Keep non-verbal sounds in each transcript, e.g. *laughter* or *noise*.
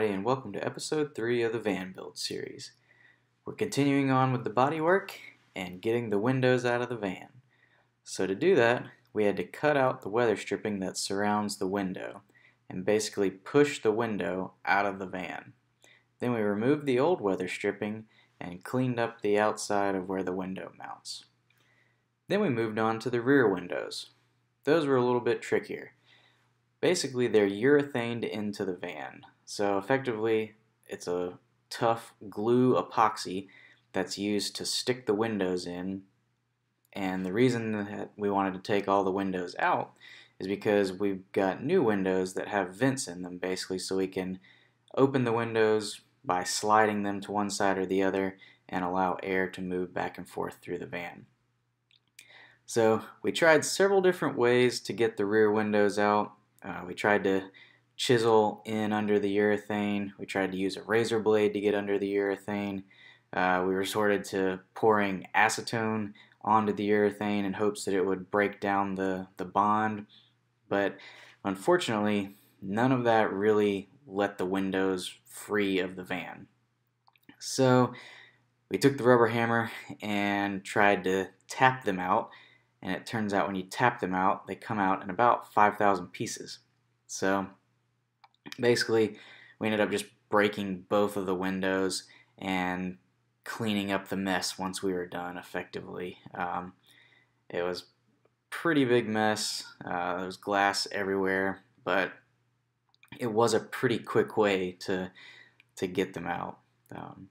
everybody, and welcome to episode 3 of the van build series. We're continuing on with the bodywork and getting the windows out of the van. So to do that, we had to cut out the weather stripping that surrounds the window and basically push the window out of the van. Then we removed the old weather stripping and cleaned up the outside of where the window mounts. Then we moved on to the rear windows. Those were a little bit trickier. Basically, they're urethaned into the van. So effectively, it's a tough glue epoxy that's used to stick the windows in. And the reason that we wanted to take all the windows out is because we've got new windows that have vents in them basically so we can open the windows by sliding them to one side or the other and allow air to move back and forth through the van. So we tried several different ways to get the rear windows out. Uh, we tried to chisel in under the urethane. We tried to use a razor blade to get under the urethane. Uh, we resorted to pouring acetone onto the urethane in hopes that it would break down the, the bond. But unfortunately, none of that really let the windows free of the van. So we took the rubber hammer and tried to tap them out and it turns out when you tap them out, they come out in about 5,000 pieces. So basically, we ended up just breaking both of the windows and cleaning up the mess once we were done effectively. Um, it was pretty big mess. Uh, there was glass everywhere, but it was a pretty quick way to to get them out. Um,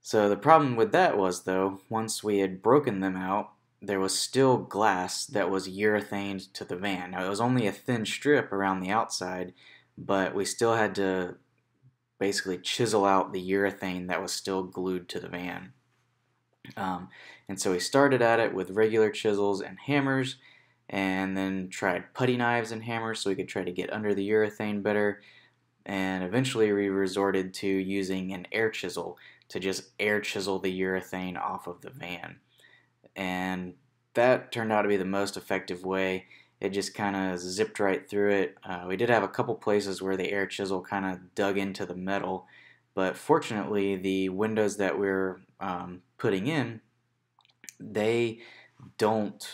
so the problem with that was though, once we had broken them out, there was still glass that was urethaned to the van. Now, it was only a thin strip around the outside, but we still had to basically chisel out the urethane that was still glued to the van. Um, and so we started at it with regular chisels and hammers, and then tried putty knives and hammers so we could try to get under the urethane better. And eventually we resorted to using an air chisel to just air chisel the urethane off of the van and that turned out to be the most effective way. It just kind of zipped right through it. Uh, we did have a couple places where the air chisel kind of dug into the metal, but fortunately, the windows that we're um, putting in, they don't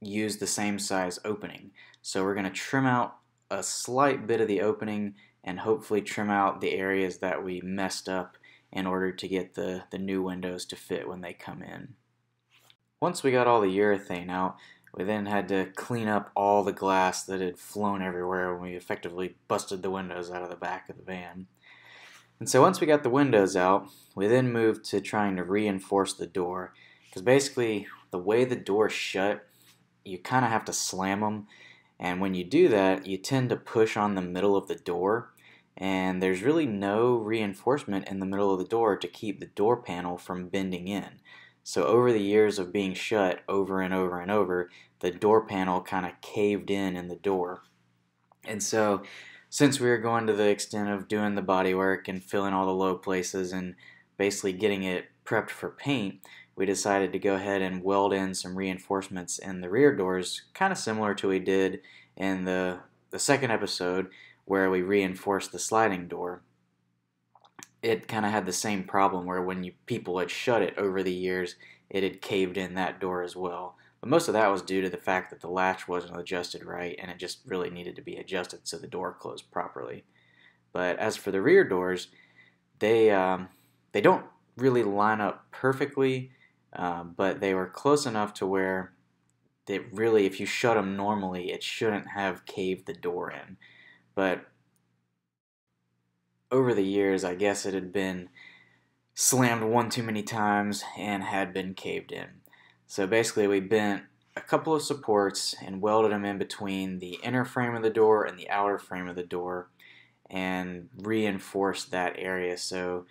use the same size opening. So we're going to trim out a slight bit of the opening and hopefully trim out the areas that we messed up in order to get the, the new windows to fit when they come in. Once we got all the urethane out, we then had to clean up all the glass that had flown everywhere when we effectively busted the windows out of the back of the van. And so once we got the windows out, we then moved to trying to reinforce the door. Because basically, the way the doors shut, you kind of have to slam them. And when you do that, you tend to push on the middle of the door. And there's really no reinforcement in the middle of the door to keep the door panel from bending in. So over the years of being shut over and over and over, the door panel kind of caved in in the door. And so since we were going to the extent of doing the body work and filling all the low places and basically getting it prepped for paint, we decided to go ahead and weld in some reinforcements in the rear doors, kind of similar to what we did in the, the second episode where we reinforced the sliding door it kind of had the same problem where when you, people had shut it over the years, it had caved in that door as well. But most of that was due to the fact that the latch wasn't adjusted right and it just really needed to be adjusted so the door closed properly. But as for the rear doors, they um, they don't really line up perfectly, uh, but they were close enough to where that really, if you shut them normally, it shouldn't have caved the door in. But over the years, I guess it had been slammed one too many times and had been caved in. So basically, we bent a couple of supports and welded them in between the inner frame of the door and the outer frame of the door and reinforced that area so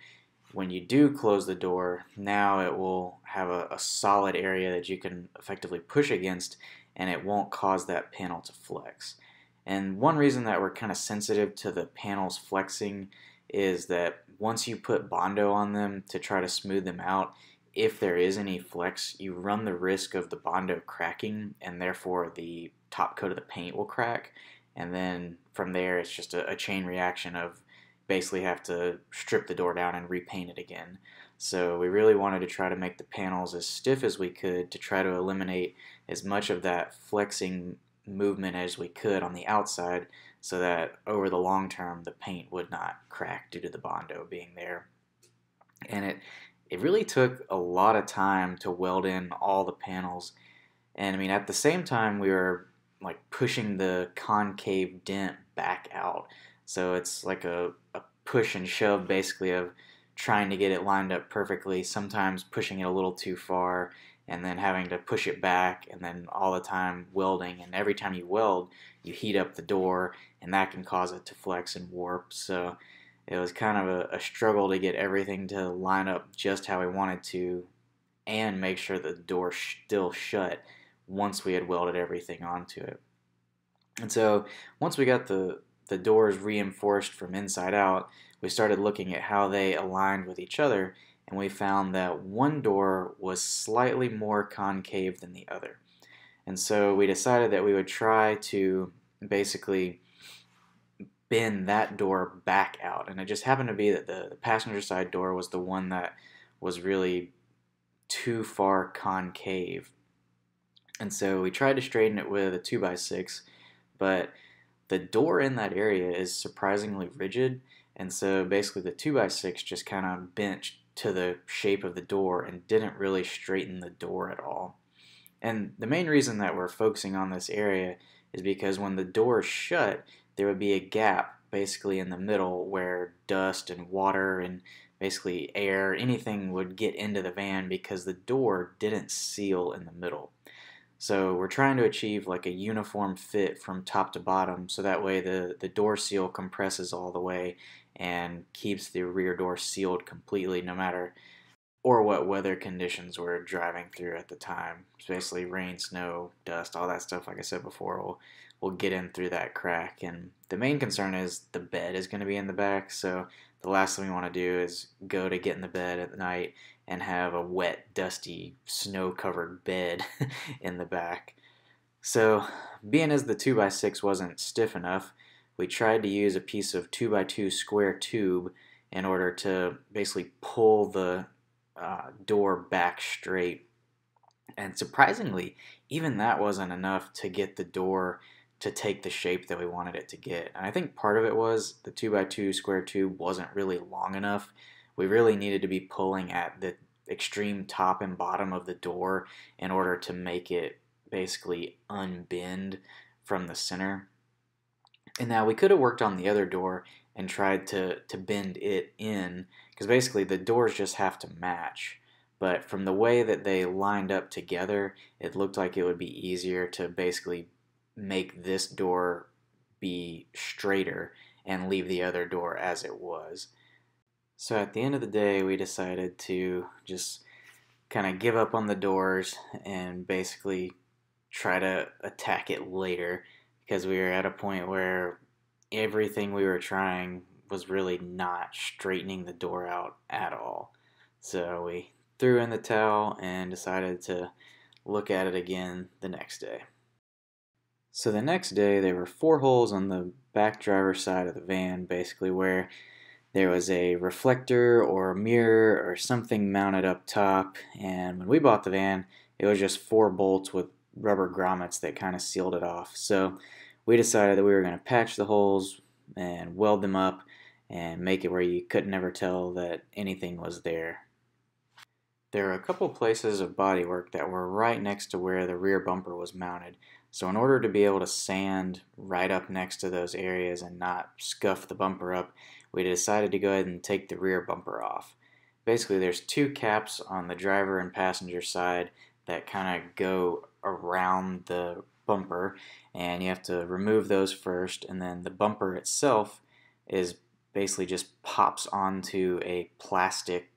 when you do close the door, now it will have a, a, solid area that you can effectively push against and it won't cause that panel to flex. And one reason that we're kind of sensitive to the panels flexing is that once you put Bondo on them to try to smooth them out, if there is any flex, you run the risk of the Bondo cracking and therefore the top coat of the paint will crack. And then from there, it's just a, a chain reaction of basically have to strip the door down and repaint it again. So we really wanted to try to make the panels as stiff as we could to try to eliminate as much of that flexing movement as we could on the outside so that over the long term the paint would not crack due to the Bondo being there. And it it really took a lot of time to weld in all the panels. And I mean at the same time we were like pushing the concave dent back out. So it's like a, a push and shove basically of trying to get it lined up perfectly, sometimes pushing it a little too far and then having to push it back and then all the time welding and every time you weld you heat up the door and that can cause it to flex and warp. So it was kind of a, a struggle to get everything to line up just how we wanted to and make sure the door still shut once we had welded everything onto it. And so once we got the the doors reinforced from inside out we started looking at how they aligned with each other and we found that one door was slightly more concave than the other. And so we decided that we would try to basically bend that door back out. And it just happened to be that the, passenger side door was the one that was really too far concave. And so we tried to straighten it with a 2x6, but the door in that area is surprisingly rigid. And so basically the 2x6 just kind of bent to the shape of the door and didn't really straighten the door at all. And the main reason that we're focusing on this area is because when the door shut, there would be a gap basically in the middle where dust and water and basically air, anything would get into the van because the door didn't seal in the middle. So we're trying to achieve like a uniform fit from top to bottom so that way the, the door seal compresses all the way and keeps the rear door sealed completely no matter or what weather conditions we're driving through at the time. It's basically rain, snow, dust, all that stuff like I said before will will get in through that crack. And the main concern is the bed is going to be in the back, so the last thing we want to do is go to get in the bed at night and have a wet, dusty, snow-covered bed *laughs* in the back. So, being as the 2x6 wasn't stiff enough, we tried to use a piece of 2x2 square tube in order to basically pull the uh, door back straight. And surprisingly, even that wasn't enough to get the door to take the shape that we wanted it to get. And I think part of it was the 2x2 square tube wasn't really long enough. We really needed to be pulling at the extreme top and bottom of the door in order to make it basically unbend from the center. And now we could have worked on the other door and tried to, to bend it in, because basically the doors just have to match. But from the way that they lined up together, it looked like it would be easier to basically make this door be straighter and leave the other door as it was. So at the end of the day, we decided to just kind of give up on the doors and basically try to attack it later because we were at a point where everything we were trying was really not straightening the door out at all. So we threw in the towel and decided to look at it again the next day. So the next day, there were four holes on the back driver's side of the van, basically where there was a reflector or a mirror or something mounted up top. And when we bought the van, it was just four bolts with rubber grommets that kind of sealed it off. So we decided that we were going to patch the holes and weld them up and make it where you could never tell that anything was there. There are a couple places of bodywork that were right next to where the rear bumper was mounted. So in order to be able to sand right up next to those areas and not scuff the bumper up, we decided to go ahead and take the rear bumper off. Basically there's two caps on the driver and passenger side that kind of go around the bumper and you have to remove those first and then the bumper itself is basically just pops onto a plastic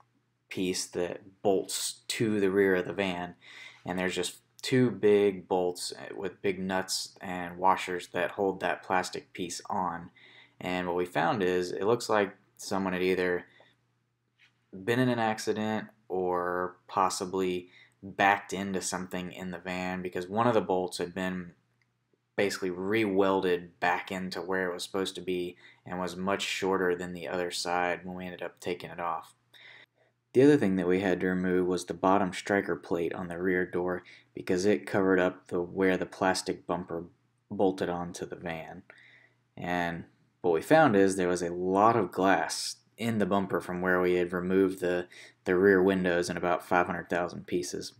piece that bolts to the rear of the van and there's just two big bolts eh, with big nuts and washers that hold that plastic piece on. And what we found is it looks like someone had either been in an accident or possibly backed into something in the van because one of the bolts had been basically re-welded back into where it was supposed to be and was much shorter than the other side when we ended up taking it off. The other thing that we had to remove was the bottom striker plate on the rear door because it covered up the where the plastic bumper bolted onto the van. And what we found is there was a lot of glass in the bumper from where we had removed the, the rear windows in about 500,000 pieces.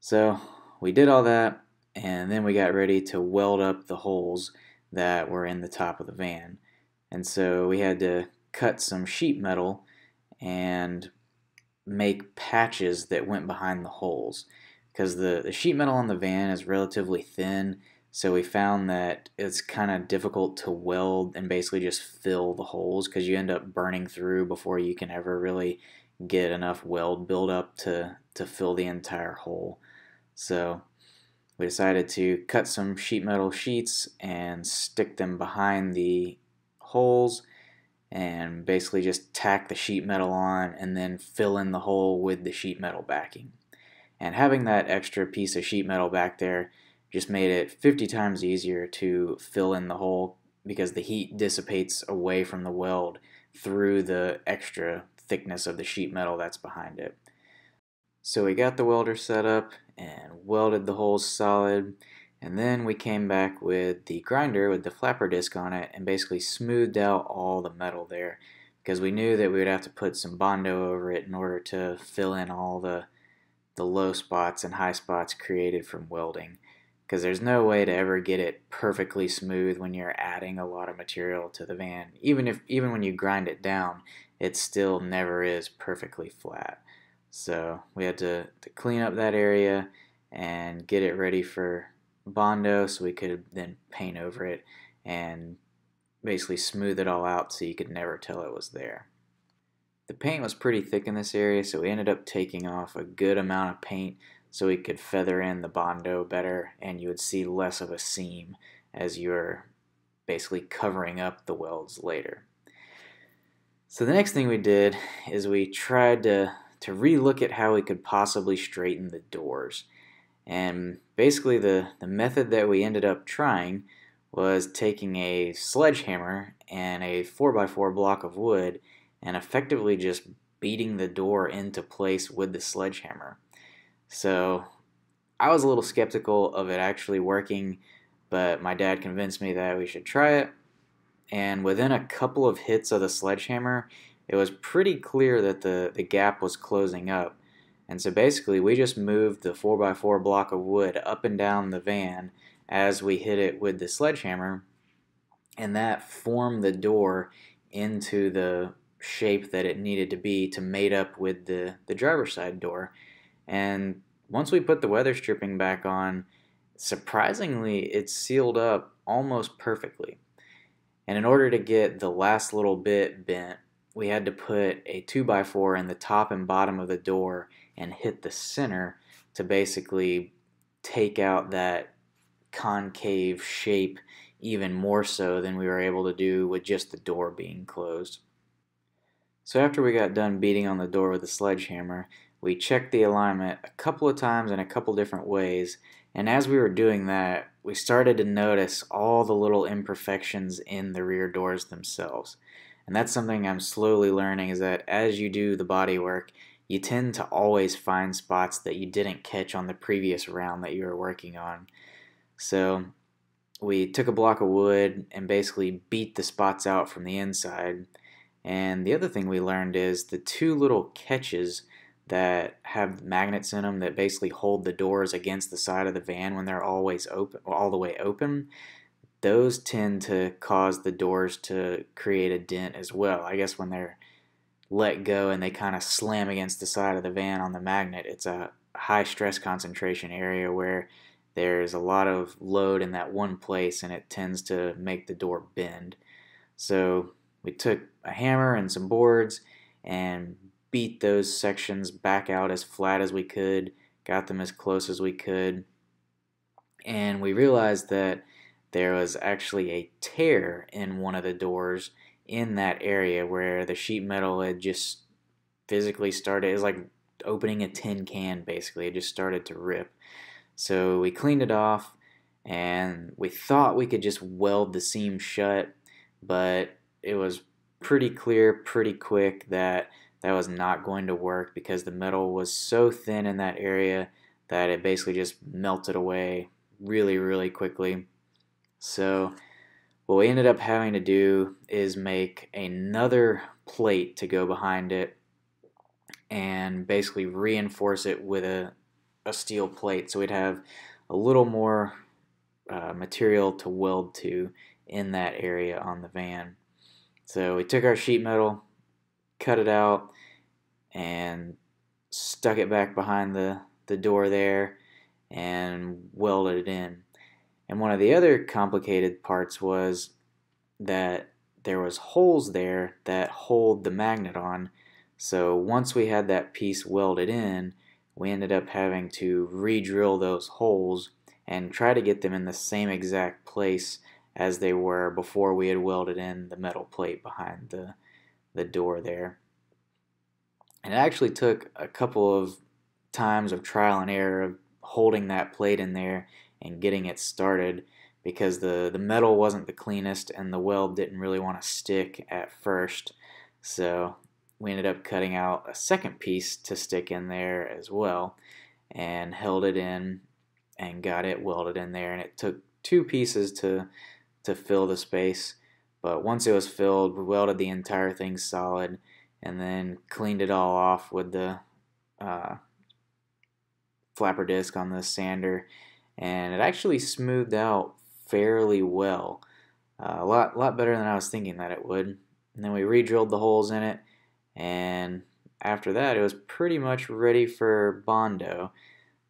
So we did all that and then we got ready to weld up the holes that were in the top of the van. And so we had to cut some sheet metal and make patches that went behind the holes because the, the sheet metal on the van is relatively thin so we found that it's kind of difficult to weld and basically just fill the holes because you end up burning through before you can ever really get enough weld buildup to, to fill the entire hole. So we decided to cut some sheet metal sheets and stick them behind the holes and basically just tack the sheet metal on and then fill in the hole with the sheet metal backing. And having that extra piece of sheet metal back there just made it 50 times easier to fill in the hole because the heat dissipates away from the weld through the extra thickness of the sheet metal that's behind it. So we got the welder set up and welded the holes solid and then we came back with the grinder with the flapper disc on it and basically smoothed out all the metal there because we knew that we would have to put some Bondo over it in order to fill in all the, the low spots and high spots created from welding because there's no way to ever get it perfectly smooth when you're adding a lot of material to the van. Even if even when you grind it down, it still never is perfectly flat. So we had to, to clean up that area and get it ready for Bondo so we could then paint over it and basically smooth it all out so you could never tell it was there. The paint was pretty thick in this area so we ended up taking off a good amount of paint so we could feather in the Bondo better and you would see less of a seam as you're basically covering up the welds later. So the next thing we did is we tried to, to re-look at how we could possibly straighten the doors. And basically the, the method that we ended up trying was taking a sledgehammer and a 4x4 block of wood and effectively just beating the door into place with the sledgehammer. So I was a little skeptical of it actually working, but my dad convinced me that we should try it. And within a couple of hits of the sledgehammer, it was pretty clear that the, the gap was closing up. And so basically, we just moved the 4x4 block of wood up and down the van as we hit it with the sledgehammer, and that formed the door into the shape that it needed to be to mate up with the, the driver's side door. And once we put the weather stripping back on, surprisingly, it sealed up almost perfectly. And in order to get the last little bit bent, we had to put a 2x4 in the top and bottom of the door and hit the center to basically take out that concave shape even more so than we were able to do with just the door being closed. So after we got done beating on the door with a sledgehammer, we checked the alignment a couple of times in a couple different ways, and as we were doing that, we started to notice all the little imperfections in the rear doors themselves. And that's something I'm slowly learning is that as you do the body work, you tend to always find spots that you didn't catch on the previous round that you were working on. So we took a block of wood and basically beat the spots out from the inside. And the other thing we learned is the two little catches that have magnets in them that basically hold the doors against the side of the van when they're always open, all the way open. Those tend to cause the doors to create a dent as well. I guess when they're let go and they kind of slam against the side of the van on the magnet. It's a high stress concentration area where there's a lot of load in that one place and it tends to make the door bend. So we took a hammer and some boards and beat those sections back out as flat as we could, got them as close as we could, and we realized that there was actually a tear in one of the doors in that area where the sheet metal had just physically started. It was like opening a tin can, basically. It just started to rip. So we cleaned it off and we thought we could just weld the seam shut, but it was pretty clear pretty quick that that was not going to work because the metal was so thin in that area that it basically just melted away really, really quickly. So what we ended up having to do is make another plate to go behind it and basically reinforce it with a, a steel plate so we'd have a little more uh, material to weld to in that area on the van. So we took our sheet metal, cut it out, and stuck it back behind the, the door there and welded it in. And one of the other complicated parts was that there was holes there that hold the magnet on. So once we had that piece welded in, we ended up having to re-drill those holes and try to get them in the same exact place as they were before we had welded in the metal plate behind the, the door there. And it actually took a couple of times of trial and error of holding that plate in there and getting it started because the, the metal wasn't the cleanest and the weld didn't really want to stick at first. So we ended up cutting out a second piece to stick in there as well and held it in and got it welded in there and it took two pieces to to fill the space but once it was filled we welded the entire thing solid and then cleaned it all off with the uh, flapper disc on the sander. And it actually smoothed out fairly well uh, a lot lot better than I was thinking that it would. And then we re-drilled the holes in it and after that it was pretty much ready for Bondo.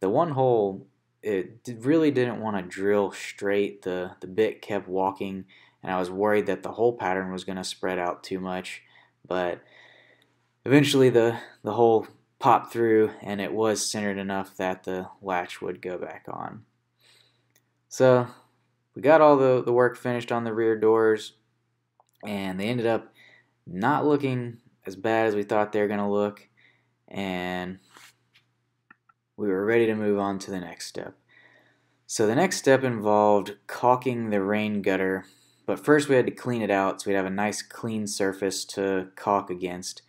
The one hole it really didn't want to drill straight. The, the bit kept walking, and I was worried that the hole pattern was going to spread out too much. But eventually, the, the hole popped through, and it was centered enough that the latch would go back on. So, we got all the, the work finished on the rear doors, and they ended up not looking as bad as we thought they were going to look. And we were ready to move on to the next step. So the next step involved caulking the rain gutter, but first we had to clean it out so we'd have a nice clean surface to caulk against.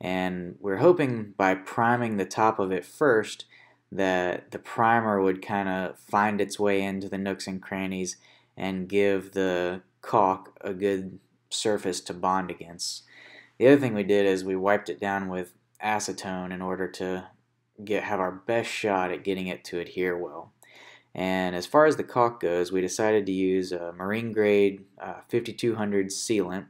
And we are hoping by priming the top of it first that the primer would kind of find its way into the nooks and crannies and give the caulk a good surface to bond against. The other thing we did is we wiped it down with acetone in order to get have our best shot at getting it to adhere well. And as far as the caulk goes, we decided to use a marine grade uh, 5200 sealant.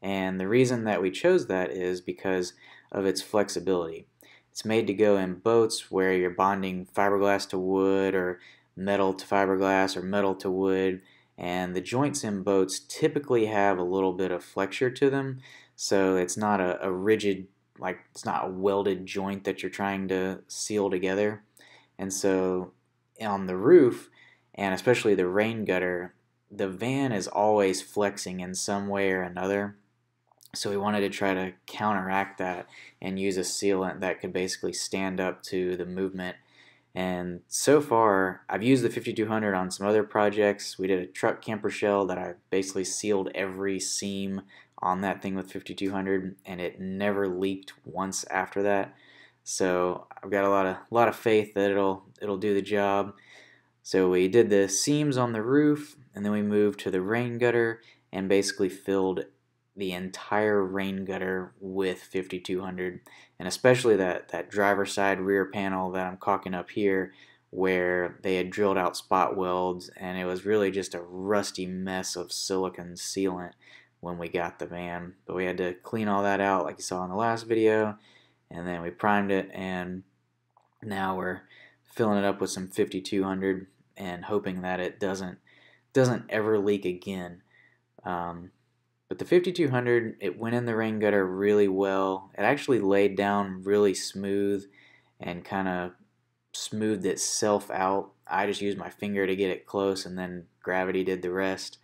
And the reason that we chose that is because of its flexibility. It's made to go in boats where you're bonding fiberglass to wood or metal to fiberglass or metal to wood. And the joints in boats typically have a little bit of flexure to them. So it's not a, a rigid like it's not a welded joint that you're trying to seal together. And so on the roof, and especially the rain gutter, the van is always flexing in some way or another. So we wanted to try to counteract that and use a sealant that could basically stand up to the movement. And so far, I've used the 5200 on some other projects. We did a truck camper shell that I basically sealed every seam on that thing with 5200 and it never leaked once after that. So I've got a lot of lot of faith that it'll it'll do the job. So we did the seams on the roof and then we moved to the rain gutter and basically filled the entire rain gutter with 5200 and especially that that driver side rear panel that I'm caulking up here where they had drilled out spot welds and it was really just a rusty mess of silicon sealant when we got the van. But we had to clean all that out like you saw in the last video. And then we primed it and now we're filling it up with some 5200 and hoping that it doesn't doesn't ever leak again. Um, but the 5200, it went in the rain gutter really well. It actually laid down really smooth and kind of smoothed itself out. I just used my finger to get it close and then gravity did the rest.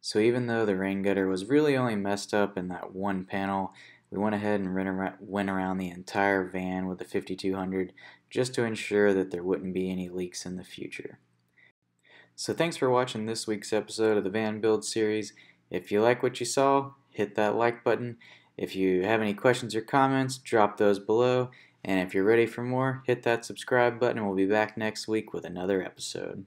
So even though the rain gutter was really only messed up in that one panel, we went ahead and went around the entire van with the 5200 just to ensure that there wouldn't be any leaks in the future. So thanks for watching this week's episode of the Van Build series. If you like what you saw, hit that like button. If you have any questions or comments, drop those below. And if you're ready for more, hit that subscribe button and we'll be back next week with another episode.